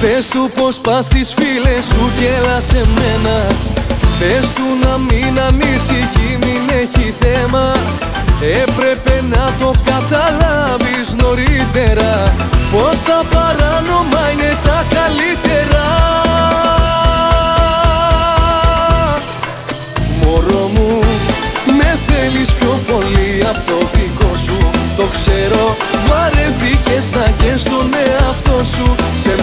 Πες του πως πας τις φίλες σου και έλα σε μένα. Πες του να μην ανησυχεί, μην έχει θέμα. Έπρεπε να το καταλάβεις νωρίτερα Πως τα παράνομα είναι τα καλύτερα. Μωρό μου, με θέλεις πιο πολύ από το δικό σου. Το ξέρω, βαρεθήκες να καις στον εαυτό σου. Σε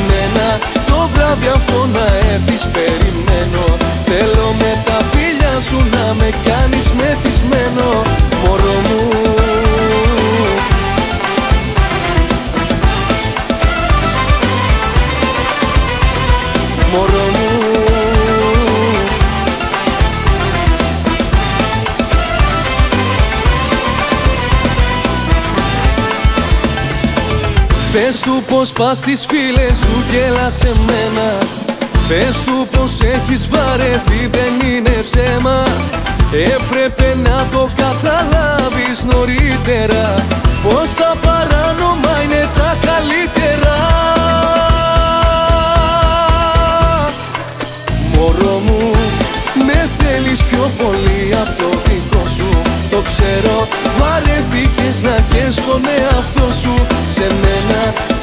μένα το Πες του πως πας τις φίλες σου και έλα σε μένα. Πες του πως έχεις βαρεθεί δεν είναι ψέμα. Έπρεπε να το καταλάβεις νωρίτερα Πως τα παράνομα είναι τα καλύτερα. Μωρό μου, με θέλεις πιο πολύ από το δικό σου. Το ξέρω, βαρεθήκες να και στον εαυτό σου Σε μένα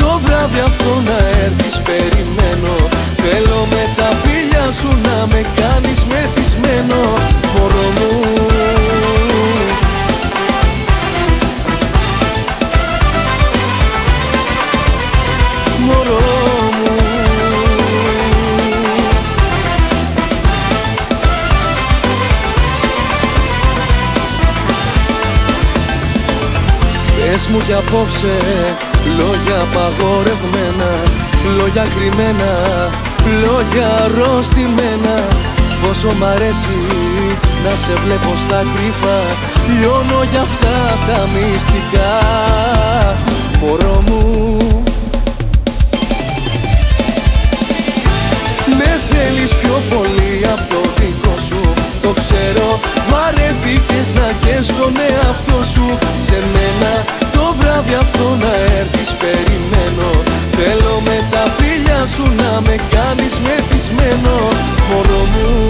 Πες μου κι απόψε λόγια απαγορευμένα Λόγια κρυμμένα, λόγια αρρωστημένα Πόσο μ' αρέσει να σε βλέπω στα κρύφα Λιώνω για αυτά τα μυστικά να με κάνεις μεθυσμένο Μωρό μου